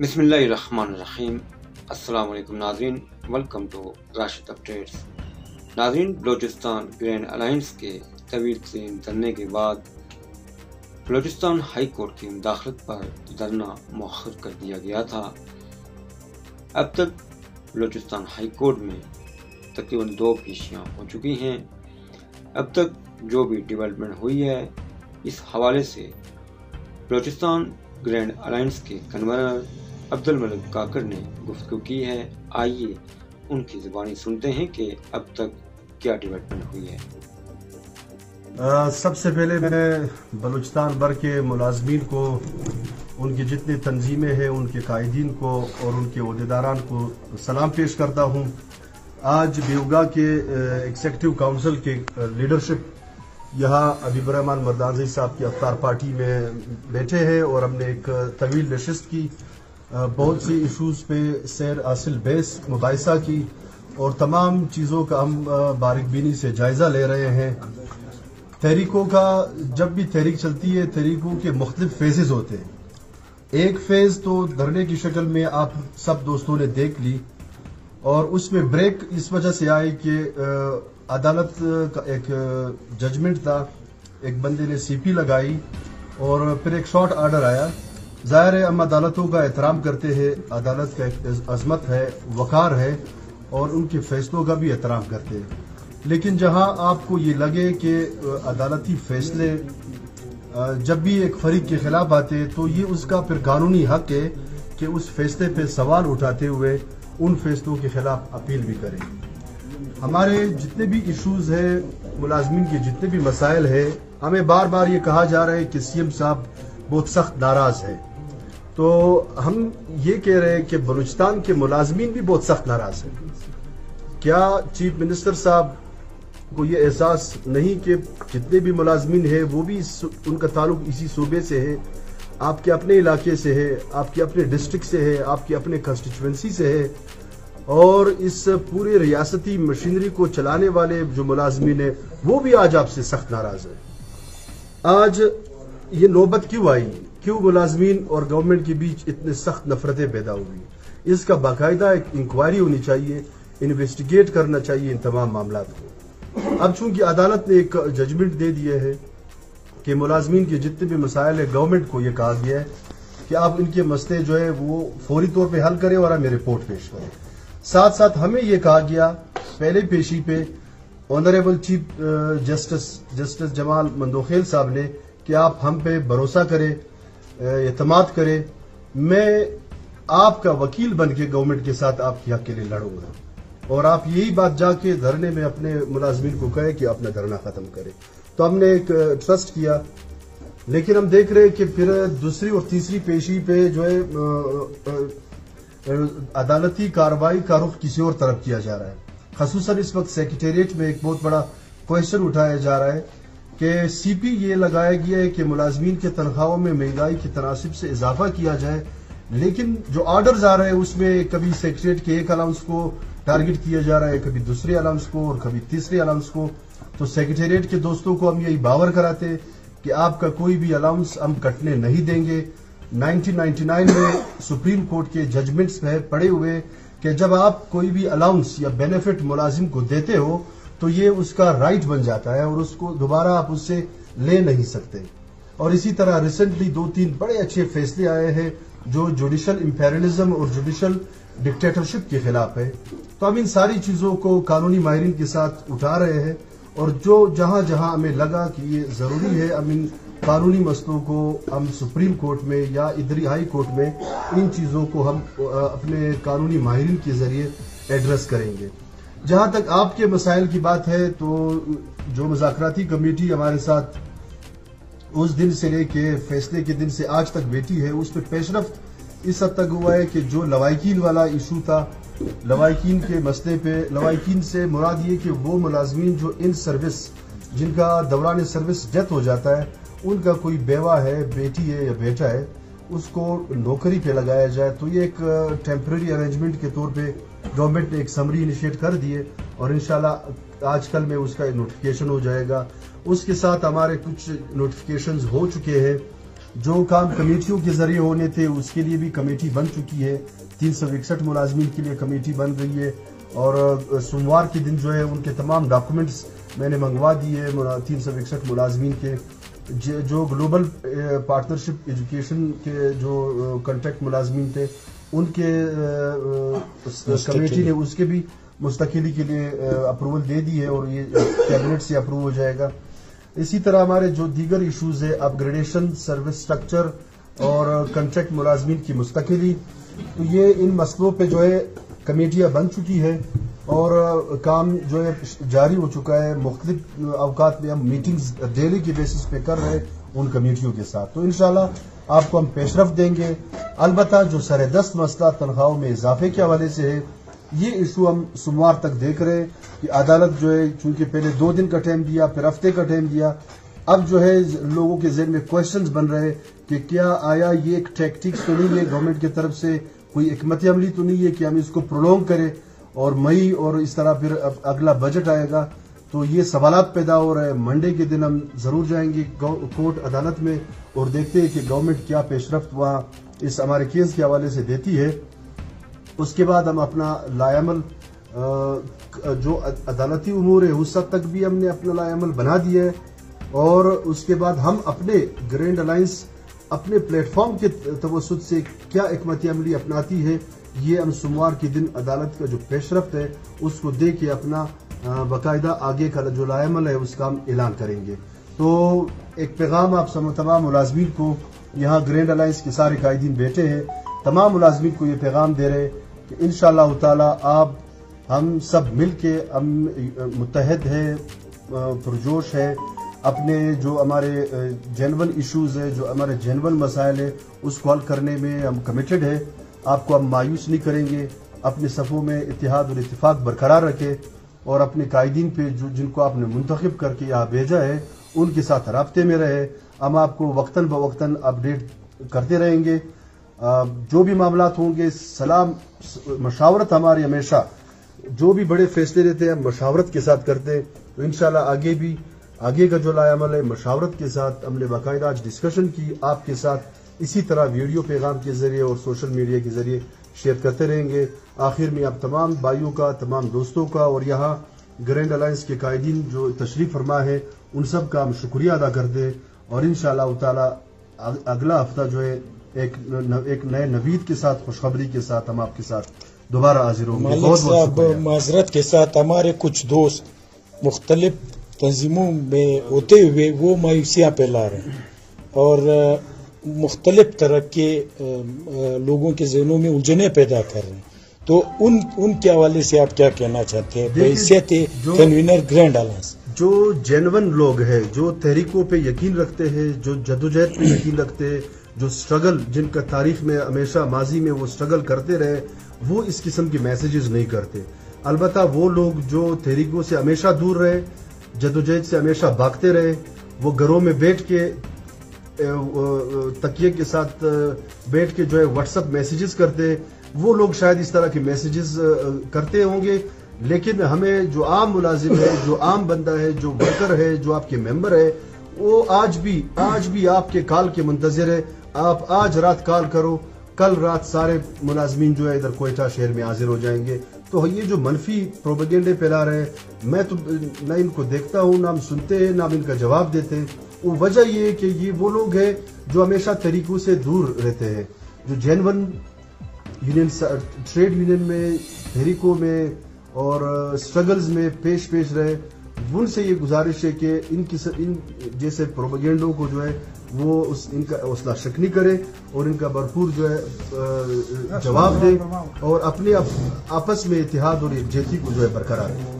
بسم اللہ الرحمن الرحیم۔ السلام علیکم ناظرین ویلکم ٹو راشد اپڈیٹس ناظرین، بلوچستان گرینڈ الائنس کے طویل ترین دھرنے کے بعد بلوچستان ہائی کورٹ کی مداخلت پر دھرنا مؤخر کر دیا گیا تھا۔ اب تک بلوچستان ہائی کورٹ میں تقریباً دو پیشیاں ہو چکی ہیں۔ اب تک جو بھی ڈیولپمنٹ ہوئی ہے، اس حوالے سے بلوچستان گرینڈ الائنس کے کنوینر عبد الملک کاکر نے گفتگو کی ہے۔ آئیے ان کی زبانی سنتے ہیں کہ اب تک کیا ڈیولپمنٹ ہوئی ہے۔ سب سے پہلے میں بلوچستان بھر کے ملازمین کو، ان کی جتنی تنظیمیں ہیں، ان کے قائدین کو اور ان کے عہدیداران کو سلام پیش کرتا ہوں۔ آج بیوگا کے ایگزیکٹو کاؤنسل کے لیڈرشپ یہاں ابیب الرحمان مردانزی صاحب کی افطار پارٹی میں بیٹھے ہیں اور ہم نے ایک طویل نشست کی۔ بہت سی ایشوز پہ سیر حاصل بیس مباحثہ کی اور تمام چیزوں کا ہم بارک بینی سے جائزہ لے رہے ہیں۔ تحریکوں کا جب بھی تحریک چلتی ہے، تحریکوں کے مختلف فیزز ہوتے ہیں۔ ایک فیز تو دھرنے کی شکل میں آپ سب دوستوں نے دیکھ لی اور اس میں بریک اس وجہ سے آئے کہ عدالت کا ایک ججمنٹ تھا۔ ایک بندے نے سی پی لگائی اور پھر ایک شارٹ آرڈر آیا۔ ظاہر ہے ہم عدالتوں کا احترام کرتے ہیں، عدالت کا ایک عظمت ہے، وقار ہے اور ان کے فیصلوں کا بھی احترام کرتے ہیں۔ لیکن جہاں آپ کو یہ لگے کہ عدالتی فیصلے جب بھی ایک فریق کے خلاف آتے تو یہ اس کا پھر قانونی حق ہے کہ اس فیصلے پہ سوال اٹھاتے ہوئے ان فیصلوں کے خلاف اپیل بھی کریں۔ ہمارے جتنے بھی ایشوز ہیں، ملازمین کے جتنے بھی مسائل ہیں، ہمیں بار بار یہ کہا جا رہا ہے کہ سی ایم صاحب بہت سخت ناراض ہے تو ہم یہ کہہ رہے ہیں کہ بلوچستان کے ملازمین بھی بہت سخت ناراض ہیں۔ کیا چیف منسٹر صاحب کو یہ احساس نہیں کہ جتنے بھی ملازمین ہیں وہ بھی ان کا تعلق اسی صوبے سے ہے؟ آپ کے اپنے علاقے سے ہے، آپ کے اپنے ڈسٹرکٹ سے ہے، آپ کے اپنے کنسٹیچوئنسی سے ہے۔ اور اس پورے ریاستی مشینری کو چلانے والے جو ملازمین ہیں، وہ بھی آج آپ سے سخت ناراض ہیں۔ آج یہ نوبت کیوں آئی؟ کیوں ملازمین اور گورنمنٹ کے بیچ اتنے سخت نفرتیں پیدا ہوئی؟ اس کا باقاعدہ ایک انکوائری ہونی چاہیے انویسٹیگیٹ کرنا چاہیے ان تمام معاملات کو۔ اب چونکہ عدالت نے ایک ججمنٹ دے دیا ہے کہ ملازمین کے جتنے بھی مسائل ہیں گورنمنٹ کو یہ کہا گیا ہے کہ آپ ان کے مسئلے جو ہے وہ فوری طور پہ حل کریں اور ہمیں رپورٹ پیش کریں۔ ساتھ ساتھ ہمیں یہ کہا گیا، پہلے پیشی پہ honourable chief justice justice Jamal Mandokhail صاحب نے کہ آپ ہم پہ بھروسہ کریں اعتماد کریں میں آپ کا وکیل بن کے گورنمنٹ کے ساتھ آپ کے حق کے لیے لڑوں گا۔ اور آپ یہی بات جا کے دھرنے میں اپنے ملازمین کو کہے کہ اپنا دھرنا ختم کرے۔ تو ہم نے ایک ٹرسٹ کیا۔ لیکن ہم دیکھ رہے کہ پھر دوسری اور تیسری پیشی پہ جو ہے عدالتی کاروائی کا رخ کسی اور طرف کیا جا رہا ہے۔ خصوصاً اس وقت سیکریٹریٹ میں ایک بہت بڑا کوشچن اٹھایا جا رہا ہے۔ کہ سی پی یہ لگایا گیا ہے کہ ملازمین کے تنخواہوں میں مہنگائی کی تناسب سے اضافہ کیا جائے، لیکن جو آرڈرز آ رہے ہیں اس میں کبھی سیکریٹریٹ کے ایک الاؤنس کو ٹارگٹ کیا جا رہا ہے، کبھی دوسرے الاؤنس کو اور کبھی تیسرے الاؤنس کو۔ تو سیکریٹریٹ کے دوستوں کو ہم یہی باور کراتے کہ آپ کا کوئی بھی الاؤنس ہم کٹنے نہیں دیں گے۔ نائنٹین نائنٹی نائن میں سپریم کورٹ کے ججمنٹس میں پڑے ہوئے کہ جب آپ کوئی بھی الاؤنس یا بینیفٹ ملازم کو دیتے ہو تو یہ اس کا رائٹ بن جاتا ہے اور اس کو دوبارہ آپ اس سے لے نہیں سکتے۔ اور اسی طرح ریسنٹلی دو تین بڑے اچھے فیصلے آئے ہیں جو جوڈیشل امپیرلزم اور جوڈیشل ڈکٹیٹرشپ کے خلاف ہے۔ تو ہم ان ساری چیزوں کو قانونی ماہرین کے ساتھ اٹھا رہے ہیں اور جو جہاں جہاں ہمیں لگا کہ یہ ضروری ہے، ہم ان قانونی مسئلوں کو ہم سپریم کورٹ میں یا ادری ہائی کورٹ میں ان چیزوں کو ہم اپنے قانونی ماہرین کے ذریعے ایڈریس کریں گے۔ جہاں تک آپ کے مسائل کی بات ہے تو جو مذاکراتی کمیٹی ہمارے ساتھ اس دن سے لے کے فیصلے کے دن سے آج تک بیٹھی ہے، اس پہ پیش رفت اس حد تک ہوا ہے کہ جو لوائکین والا ایشو تھا، لوائکین کے مسئلے پہ، لوائکین سے مراد یہ کہ وہ ملازمین جو ان سروس، جن کا دوران سروس ڈیتھ ہو جاتا ہے، ان کا کوئی بیوہ ہے، بیٹی ہے یا بیٹا ہے، اس کو نوکری پہ لگایا جائے۔ تو یہ ایک ٹیمپرری ارینجمنٹ کے طور پہ گورنمنٹ نے ایک سمری انیشیٹ کر دیے اور انشاءاللہ آج کل میں اس کا نوٹیفیکیشن ہو جائے گا۔ اس کے ساتھ ہمارے کچھ نوٹیفیکیشنز ہو چکے ہیں۔ جو کام کمیٹیوں کے ذریعے ہونے تھے، اس کے لیے بھی کمیٹی بن چکی ہے۔ تین سو اکسٹھ ملازمین کے لیے کمیٹی بن گئی ہے۔ اور سوموار کے دن جو ہے، ان کے تمام ڈاکومنٹس میں نے منگوا دیے تین سو اکسٹھ ملازمین کے۔ جو گلوبل پارٹنرشپ ایجوکیشن کے جو eh, کنٹیکٹ ملازمین تھے ان کے کمیٹی نے اس کے بھی مستقلی کے لیے اپروول دے دی ہے اور یہ کیبنٹ سے اپروو ہو جائے گا۔ اسی طرح ہمارے جو دیگر ایشوز ہے اپ گریڈیشن سروس سٹرکچر اور کنٹریکٹ ملازمین کی مستقلی تو یہ ان مسئلوں پہ جو ہے کمیٹیاں بن چکی ہے اور کام جو ہے جاری ہو چکا ہے۔ مختلف اوقات میں ہم میٹنگز ڈیلی کی بیسس پہ کر رہے ان کمیٹیوں کے ساتھ۔ تو انشاءاللہ آپ کو ہم پیشرفت دیں گے۔ البتہ جو سر دست مسئلہ تنخواہوں میں اضافے کے حوالے سے ہے، یہ ایشو ہم سوموار تک دیکھ رہے ہیں کہ عدالت جو ہے، چونکہ پہلے دو دن کا ٹائم دیا، پھر ہفتے کا ٹائم دیا، اب جو ہے، لوگوں کے ذہن میں کوشچنز بن رہے کہ کیا آیا یہ ایک ٹیکٹکس تو نہیں ہے گورنمنٹ کی طرف سے؟ کوئی حکمت عملی تو نہیں ہے کہ ہم اس کو پرولونگ کریں اور مئی اور اس طرح پھر اگلا بجٹ آئے گا۔ تو یہ سوالات پیدا ہو رہے ہیں۔ منڈے کے دن ہم ضرور جائیں گے کورٹ عدالت میں اور دیکھتے ہیں کہ گورنمنٹ کیا پیش رفت وہاں اس ہمارے کیس کے حوالے سے دیتی ہے۔ اس کے بعد ہم اپنا لا عمل جو عدالتی امور ہے اس حد تک بھی ہم نے اپنا لا عمل بنا دیا ہے۔ اور اس کے بعد ہم اپنے گرینڈ الائنس، اپنے پلیٹ فارم کے توسط سے کیا حکمت عملی اپناتی ہے، یہ ہم سوموار کے دن عدالت کا جو پیش رفت ہے، اس کو دے کے اپنا باقاعدہ آگے کا جو لا عمل ہے اس کا ہم اعلان کریں گے۔ تو ایک پیغام آپ تمام ملازمین کو یہاں گرینڈ الائنس کے سارے قائدین بیٹھے ہیں۔ تمام ملازمین کو یہ پیغام دے رہے کہ انشاءاللہ اللہ تعالی آپ، ہم سب مل کے ہم متحد ہیں پرجوش ہے اپنے جو ہمارے جینون ایشوز ہے جو ہمارے جینون مسائل ہے اس کو حل کرنے میں ہم کمیٹڈ ہے آپ کو ہم مایوس نہیں کریں گے۔ اپنے صفوں میں اتحاد اور اتفاق برقرار رکھے اور اپنے قائدین پہ جو جن کو آپ نے منتخب کر کے یہاں بھیجا ہے، ان کے ساتھ رابطے میں رہے۔ ہم آپ کو وقتاً بوقتاً اپڈیٹ کرتے رہیں گے۔ جو بھی معاملات ہوں گے، سلام مشاورت ہماری ہمیشہ، جو بھی بڑے فیصلے لیتے ہیں مشاورت کے ساتھ کرتے ہیں۔ تو انشاءاللہ آگے بھی، آگے کا جو لائے عمل ہے، مشاورت کے ساتھ ہم نے باقاعدہ آج ڈسکشن کی۔ آپ کے ساتھ اسی طرح ویڈیو پیغام کے ذریعے اور سوشل میڈیا کے ذریعے شیئر کرتے رہیں گے۔ آخر میں آپ تمام بھائیوں کا تمام دوستوں کا اور یہاں گرینڈ الائنس کے قائدین جو تشریف فرما ہے ان سب کا ہم شکریہ ادا کرتے اور انشاءاللہ تعالی اگلا ہفتہ جو ہے ایک نئے نوید کے ساتھ خوشخبری کے ساتھ ہم آپ کے ساتھ دوبارہ حاضر ہوں گے۔ بہت صاحب معذرت کے ساتھ ہمارے کچھ دوست مختلف تنظیموں میں ہوتے ہوئے وہ مایوسیاں پھیلا رہے ہیں۔ اور مختلف طرح کے لوگوں کے ذہنوں میں الجھنیں پیدا کر رہے ہیں۔ تو ان ان کے حوالے سے آپ کیا کہنا چاہتے ہیں؟ بحیثیت کنوینر گرینڈ الائنس جو جینون لوگ ہیں جو تحریکوں پہ یقین رکھتے ہیں جو جدوجہد پہ یقین رکھتے ہیں جو سٹرگل جن کا تاریخ میں ہمیشہ ماضی میں وہ سٹرگل کرتے رہے وہ اس قسم کی میسیجز نہیں کرتے۔ البتہ وہ لوگ جو تحریکوں سے ہمیشہ دور رہے جدوجہد سے ہمیشہ بھاگتے رہے وہ گھروں میں بیٹھ کے تکیے کے ساتھ بیٹھ کے جو ہے واٹس اپ میسیجز کرتے، وہ لوگ شاید اس طرح کے میسیجز کرتے ہوں گے۔ لیکن ہمیں جو عام ملازم ہے، جو عام بندہ ہے، جو ورکر ہے، جو آپ کے ممبر ہے، وہ آج بھی آج بھی آپ کے کال کے منتظر ہے۔ آپ آج رات کال کرو، کل رات سارے ملازمین جو ہے ادھر کوئٹہ شہر میں حاضر ہو جائیں گے۔ تو یہ جو منفی پروپیگنڈے پھیلا رہے ہیں میں تو نہ ان کو دیکھتا ہوں، نہ ہم سنتے ہیں نہ ہم ان کا جواب دیتے۔ ہیں وجہ یہ کہ یہ وہ لوگ ہیں جو ہمیشہ طریقوں سے دور رہتے ہیں، جو جینون یونین ٹریڈ یونین میں، تحریکوں میں اور سٹرگلز میں پیش پیش رہے۔ ان سے یہ گزارش ہے کہ ان کی ان جیسے پروپیگنڈوں کو جو ہے وہ اس، ان کا حوصلہ شکنی کرے اور ان کا بھرپور جو ہے جواب دے اور اپنے آپس میں اتحاد اور یکجہتی کو جو ہے برقرار رکھے۔